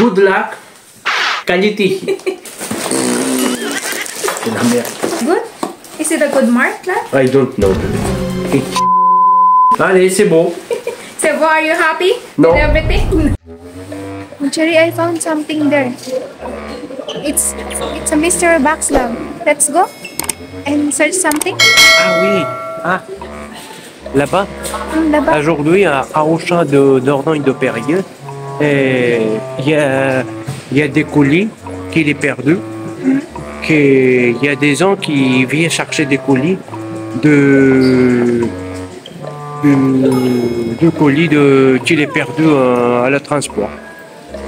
good luck. Quality. C'est la. Good? Is it a good mark là? I don't know. Allez, c'est bon. c'est bon, are you happy? No. With everything? Jerry, I found something there. It's it's a mystery box love. Let's go and search something. Ah oui, ah. Là-bas mm, Là-bas. Aujourd'hui, à Arrochin d'Ornogne de, de Périgueux, il y a, il y a des colis qu'il est perdu. Que- Il y a des gens qui viennent chercher des colis de, de, de colis de, qu'il est perdu euh, à la transport.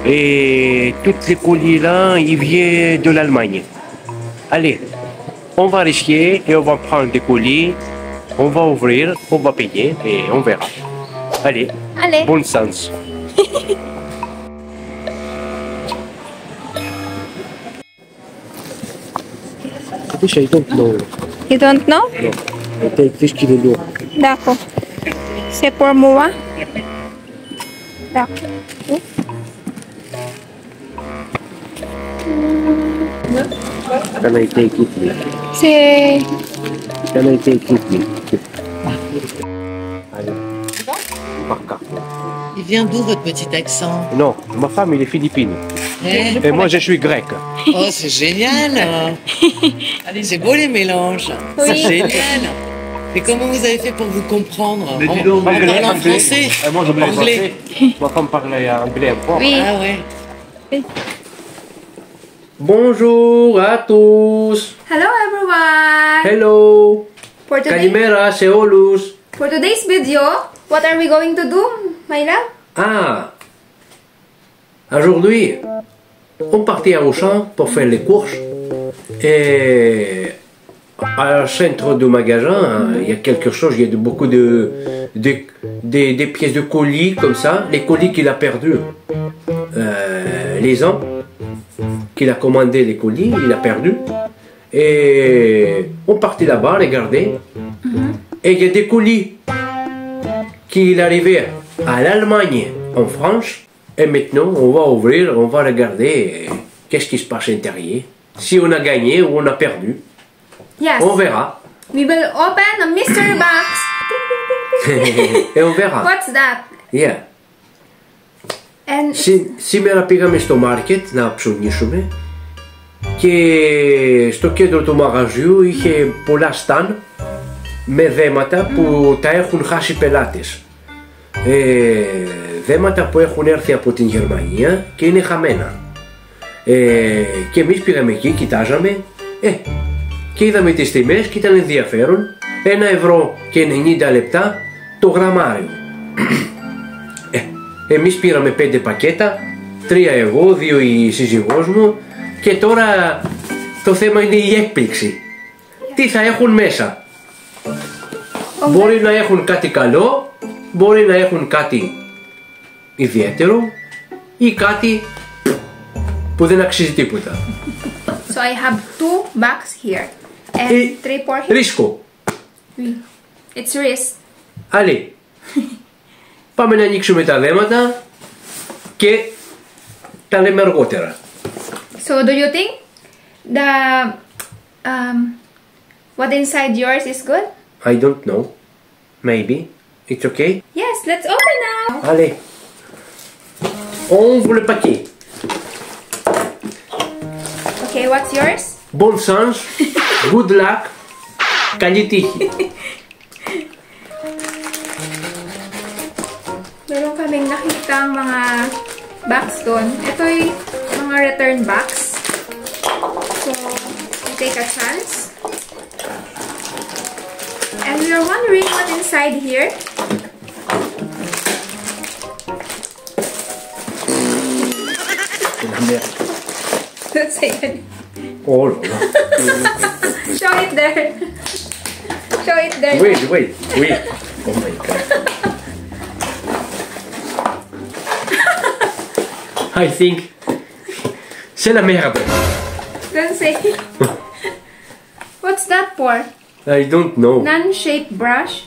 Et tous les colis là, ils viennent de l'Allemagne. Allez, on va risquer et on va prendre des colis, on va ouvrir, on va payer et on verra. Allez, Allez. bon sens. Fish, I don't know. You don't know? No. I take fish. D'accord. C'est pour moi. D'accord. Can I take it me? C'est... Can I take it me? Il vient d'où votre petit accent? Non, ma femme, elle est philippine. Eh Et moi, je suis grec. Oh, c'est génial C'est beau les mélanges C'est génial Et comment vous avez fait pour vous comprendre en, en parlant français Euh, Moi, je parle Anglais. femme parle anglais un peu. Oui. Ah ouais Bonjour à tous. Hello everyone! Hello. For, today, Kalimera, c'est Olus. for today's video, what are we going to do, my love? Ah. Aujourd'hui, on partait à Auchan pour faire les courses. Et à centre du magasin, il y a quelque chose, il y a de- beaucoup de, de- des- des pièces de colis comme ça, les colis qu'il a perdus. Euh, les ans qu'il a commandé les colis, il a perdu. Et on partait là-bas, regarder. Et il y a des colis qu'il arrivait à l'Allemagne, en France. Et maintenant, on va ouvrir, on va regarder euh, qu'est-ce qui se passe à l'intérieur. Si on a gagné ou on a perdu, Yes. on verra. We will open a mystery box. Ding, ding, ding, ding. Et on verra. What's that? Yeah. And Σή- Σήμερα πήγαμε στο μάρκετ να ψωνίσουμε και στο κέντρο του μαγαζιού είχε πολλά σταν με δέματα που τα έχουν χάσει πελάτες. Ε, δέματα που έχουν έρθει από την Γερμανία και είναι χαμένα. Ε, και εμείς πήγαμε εκεί, κοιτάζαμε ε, και είδαμε τις τιμές και ήταν ενδιαφέρον. Ένα ευρώ και 90 λεπτά το γραμμάριο. Ε, εμείς πήραμε πέντε πακέτα, τρία εγώ, δύο η σύζυγός μου και τώρα το θέμα είναι η έκπληξη. Τι θα έχουν μέσα; Μπορεί να έχουν κάτι καλό, μπορεί να έχουν κάτι ιδιαίτερο ή κάτι που δεν αξίζει τίποτα. so I have two bags here and Ε, three for him. Ρίσκο. It's wrist. Allez. Πάμε να ανοίξουμε τα δέματα και τα λέμε αργότερα. So do you think the um what inside yours is good? I don't know. Maybe. It's okay. Yes, let's open now. Allez. On ouvre le paquet. Okay, what's yours? Bon chance, good luck, quality. Meron kaming nakita ang mga box doon. Ito ay mga return box. So, we take a chance. And we are wondering what inside here. Say it. Oh là là. Show it there. Show it there. Wait, wait, wait. Oh my god. I think c'est la merde. Don't say. What's that for? I don't know. Non-shaped brush.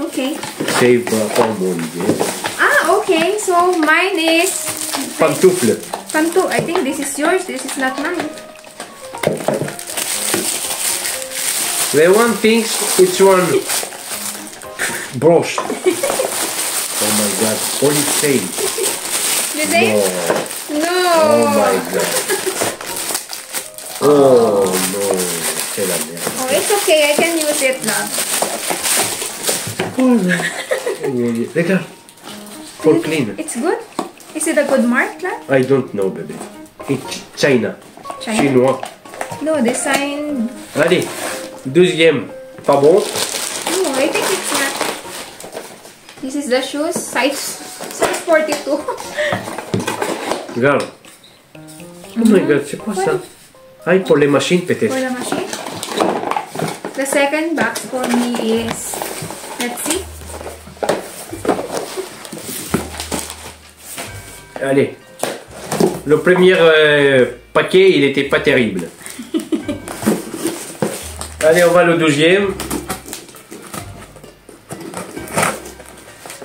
Okay. Save uh, oh. Ah, okay. So mine is Pantoufle. Pantu, I think this is yours. This is not mine. The one thinks it's one broche. oh my god, olive sage. You say? No. No. Oh my god. Oh no. C'est la merde. Oh, it's okay. I can use it now. Regarde. For clean. It's good? Is it a good mark? I don't know, baby. It's China. China? Chinois. No, design. Allez, deuxième. Pas bon. No, I think it's not. This is the shoes. Size, size 42. Regarde. Oh my god, c'est quoi ça Ah, pour les machines for peut-être. the machine. The second box for me is. Let's see. Allez. Le premier euh, paquet, il était pas terrible. Allez, on va le deuxième.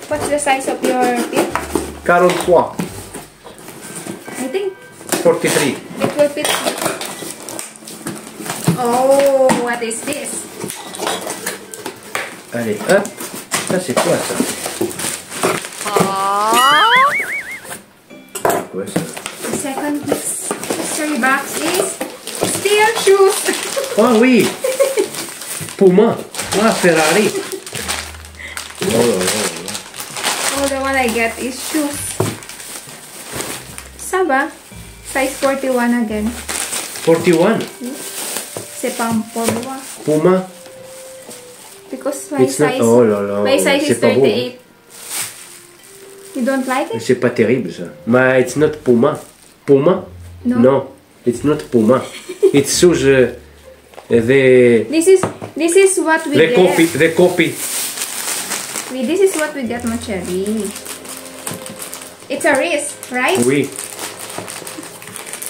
What's the size of your pin? 43. I think 43. it will fit. Oh, what is this? Allez, hop. Ça, c'est quoi ça? C'est ça The second mys- mystery box is steel shoes. Ah oui Puma. Ah, Ferrari. Oh là là. oh, the one I get is shoes. Saba, size 41 again. 41. C'est pas pour moi. Puma. Because my It's not- size, oh là là, my size c'est is pas beau, 38. You don't like it? C'est pas terrible ça. Mais it's not Puma. Puma? No. No, it's not Puma. It's shoes uh, the This is this is what we the get. copy the copy. We, this is what we get, Macheri. It's a wrist, right? Oui.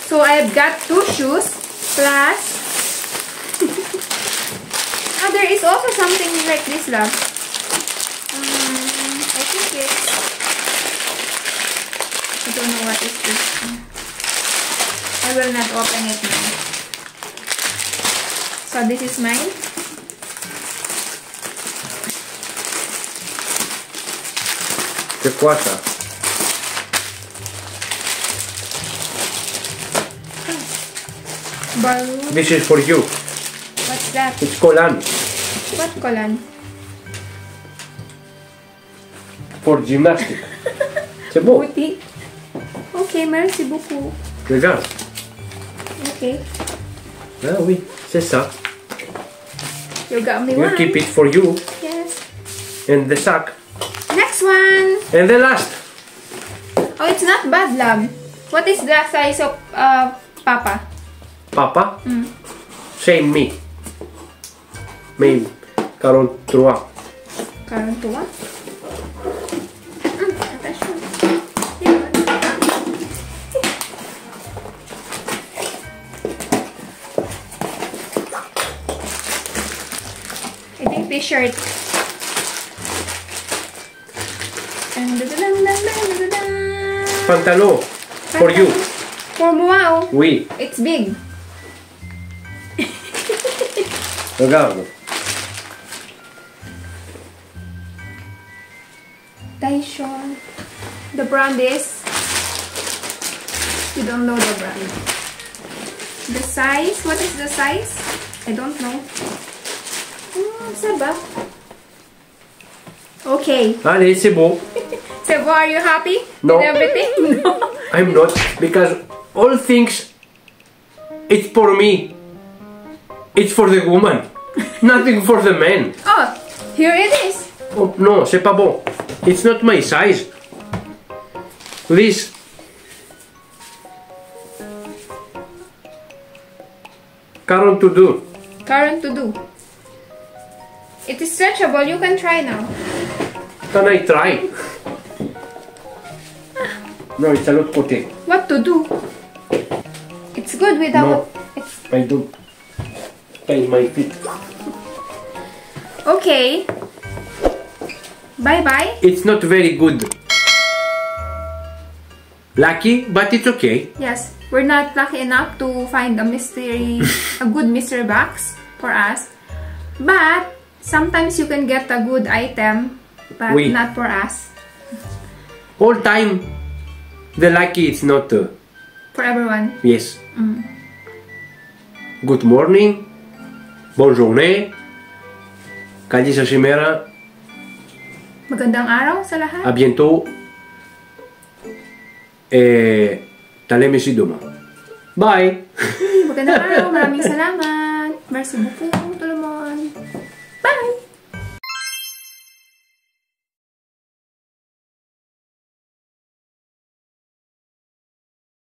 So I've got two shoes plus. ah, there is also something like this, love. Um, I think it's. I don't know what is this. I will not open it now. So this is mine. C'est quoi? Balloon. This is for you. What's that? It's Colan What colon? for gymnastics. C'est beau. Boutique. Ok, merci beaucoup. Regarde. Ok. Ah oui, c'est ça. You got me we'll one. keep it for you. Yes. And the sack. Next one. And the last. Oh, it's not bad, love. What is the size of uh, Papa? Papa? Mm. Same me. Maybe. 43. 43? Dun, dun, dun. Pantalon for you. For oh. Oui, It's big. regarde. Dyson. The brand is. You don't know the brand. The size. What is the size? I don't know. C'est bon. Okay. Allez, c'est bon. So, are you happy No. with everything? No. I'm not because all things it's for me. It's for the woman. Nothing for the man. Oh, here it is. Oh, no, c'est pas bon. It's not my size. This. Current to do. Current to do. It is stretchable. You can try now. Can I try? No, it's a lot côté. What to do? It's good without. No. It's I don't tie my feet. okay. Bye bye. It's not very good. Lucky, but it's okay. Yes, we're not lucky enough to find a mystery, a good mystery box for us. But Sometimes you can get a good item, but Wait. not for us. All time, the lucky it's not. Uh, for everyone. Yes. Mm. Good morning. Bonne journée. Kanji sa Shimera. Magandang araw sa lahat. A bientôt. Eh, taleme si Duma. Bye! Magandang araw. Maraming salamat. Merci beaucoup.